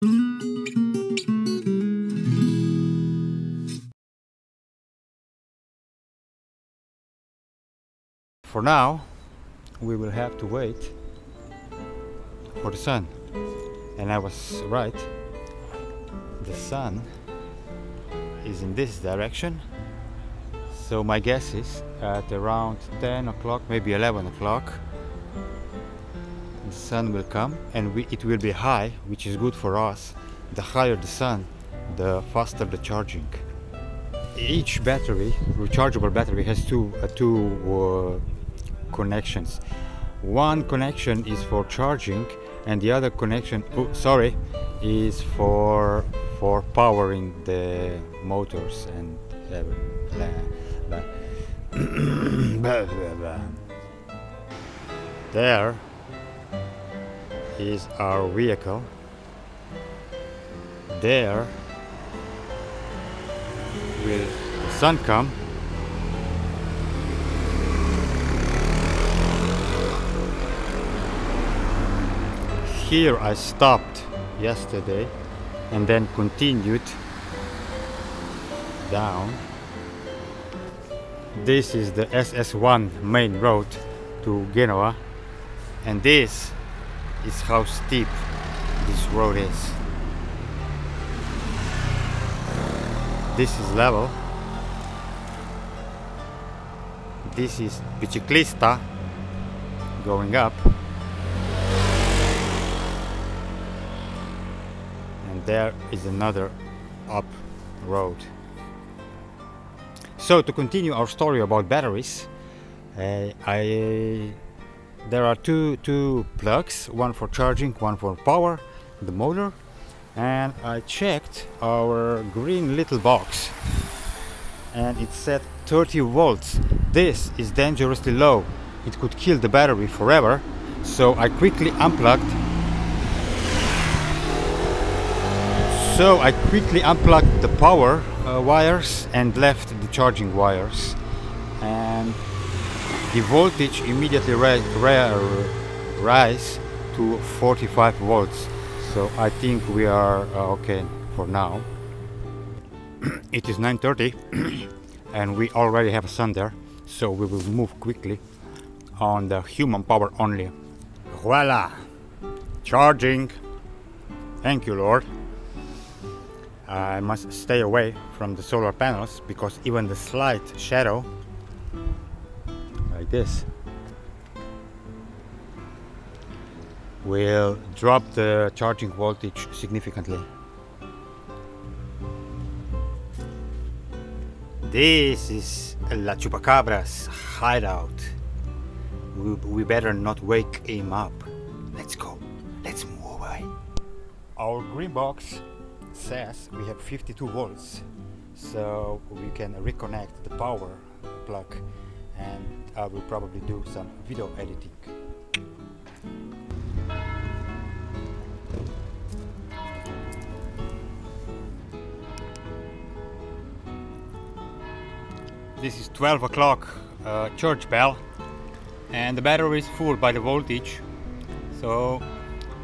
For now, we will have to wait for the sun. And I was right. The sun is in this direction. So my guess is at around 10 o'clock, maybe 11 o'clock, sun will come and we, it will be high, which is good for us. The higher the sun, the faster the charging. Each battery, rechargeable battery, has two, uh, two uh, connections. One connection is for charging and the other connection, oh, sorry, is for for powering the motors and blah. there is our vehicle. There will the sun come. Here I stopped yesterday and then continued down. This is the SS1 main road to Genoa and this is how steep this road is. This is level. This is biciclista going up. And there is another up road. So to continue our story about batteries uh, I there are two two plugs one for charging one for power the motor. And I checked our green little box and it said 30 volts. This is dangerously low. It could kill the battery forever. So I quickly unplugged. So I quickly unplugged the power uh, wires and left the charging wires. And the voltage immediately ri ri rise to 45 volts. So I think we are uh, okay for now. It is 9.30 and we already have sun there so we will move quickly on the human power only. Voila! Charging! Thank you lord. I must stay away from the solar panels because even the slight shadow like this will drop the charging voltage significantly. This is La Chupacabra's hideout. We, we better not wake him up. Let's go. Let's move away. Our green box says we have 52 volts, so we can reconnect the power plug and I will probably do some video editing. This is 12 o'clock uh, church bell and the battery is full by the voltage so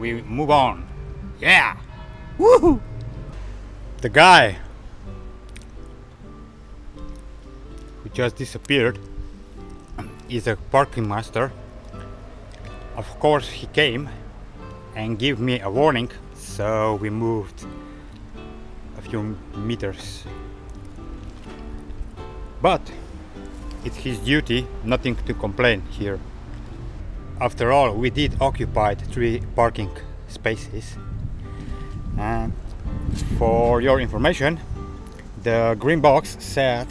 we move on. Yeah! Woohoo! The guy who just disappeared is a parking master. Of course he came and gave me a warning so we moved a few meters but it's his duty, nothing to complain here. After all, we did occupy three parking spaces. And for your information, the green box said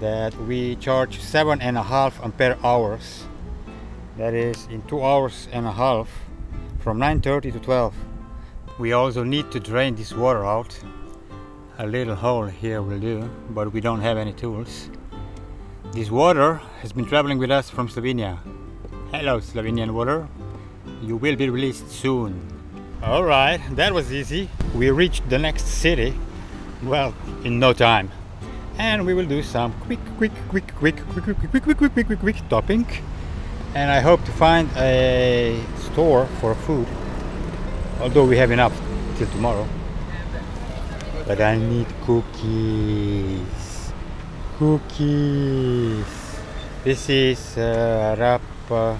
that we charge seven and a half ampere hours. That is in two hours and a half from 9.30 to 12. We also need to drain this water out a little hole here will do, but we don't have any tools. This water has been traveling with us from Slovenia. Hello Slovenian water, you will be released soon. Alright, that was easy. We reached the next city, well, in no time. And we will do some quick, quick, quick, quick, quick, quick, quick, quick, quick, quick, quick, quick topping. And I hope to find a store for food although we have enough till tomorrow. But I need cookies. Cookies. This is uh, Rapa,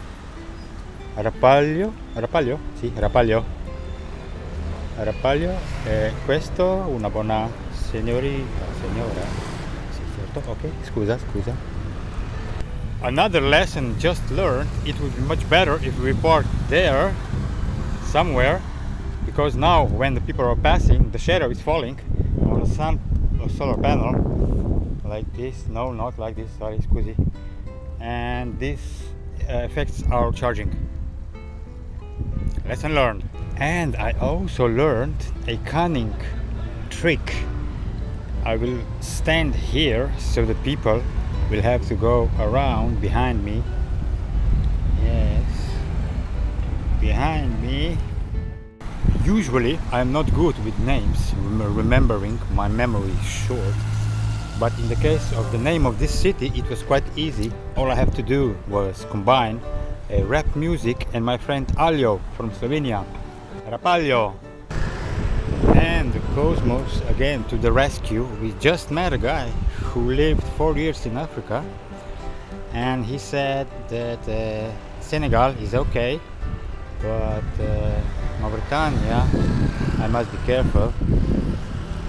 Rapaglio. Rapaglio? Sì, Rapaglio. Rapaglio. E questo una buona signorita, signora. Certo. Ok, scusa, scusa. Another lesson just learned, it would be much better if we park there somewhere because now when the people are passing the shadow is falling on some solar panel like this no not like this sorry scusi and this uh, affects our charging lesson learned and I also learned a cunning trick I will stand here so the people will have to go around behind me. Yes. Behind me. Usually I'm not good with names remembering my memory is short. But in the case of the name of this city it was quite easy. All I have to do was combine a rap music and my friend Aljo from Slovenia. The Cosmos again to the rescue we just met a guy who lived four years in Africa. And he said that uh, Senegal is okay but uh, Mauritania I must be careful.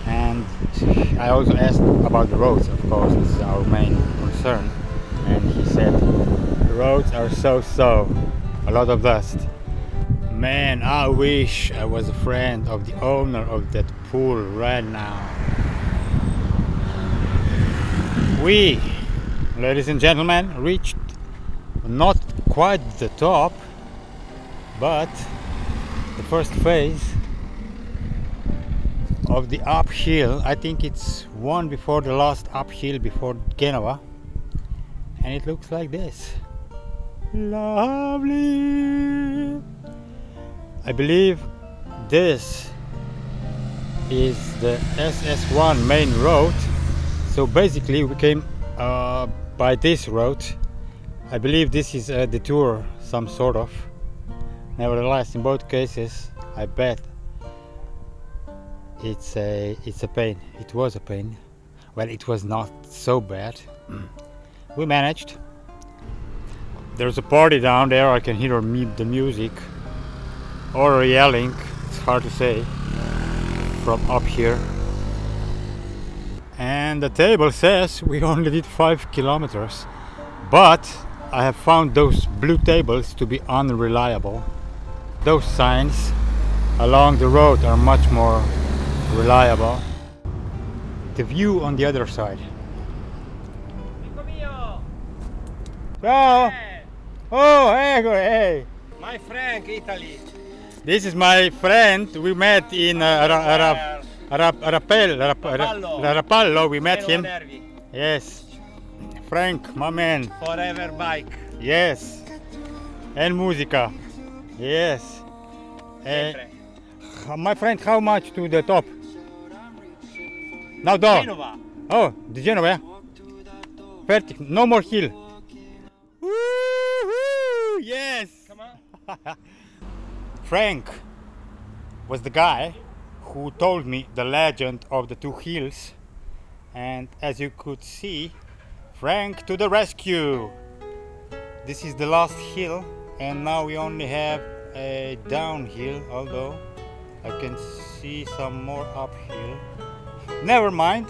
And I also asked about the roads of course this is our main concern. And he said the roads are so-so a lot of dust. Man I wish I was a friend of the owner of that pool right now. We ladies and gentlemen reached not quite the top but the first phase of the uphill. I think it's one before the last uphill before Genova and it looks like this. Lovely. I believe this is the SS1 main road. So basically we came uh, by this road. I believe this is a detour some sort of. Nevertheless in both cases I bet it's a it's a pain. It was a pain. Well it was not so bad. We managed. There's a party down there. I can hear the music. Or yelling it's hard to say from up here and the table says we only did five kilometers but I have found those blue tables to be unreliable those signs along the road are much more reliable. The view on the other side. Ciao! Oh, hey, hey! My friend, Italy. This is my friend. We met in uh, Ara, Arapel, Rapallo. We met him. Yes. Frank, my man. Forever bike. Yes. And musica. Yes. Uh, my friend, how much to the top? Now down. Genova. Oh, the Genova. Perfect. No more hill. Woo-hoo! Yes. Come on. Frank was the guy who told me the legend of the two hills. And as you could see, Frank to the rescue. This is the last hill and now we only have a downhill although I can see some more uphill never mind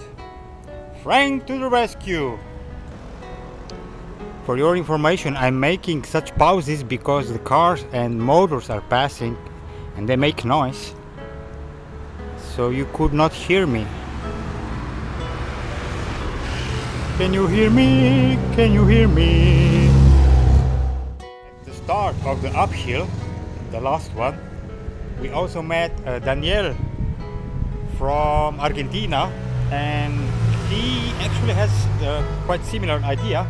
Frank to the rescue for your information I'm making such pauses because the cars and motors are passing and they make noise. So you could not hear me. Can you hear me? Can you hear me? At the start of the uphill, the last one, we also met uh, Daniel from Argentina and he actually has a quite similar idea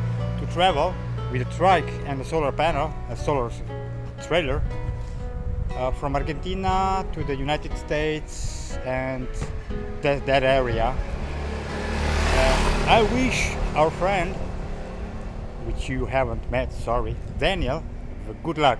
travel with a trike and a solar panel, a solar trailer uh, from Argentina to the United States and that, that area. Uh, I wish our friend, which you haven't met, sorry, Daniel, good luck.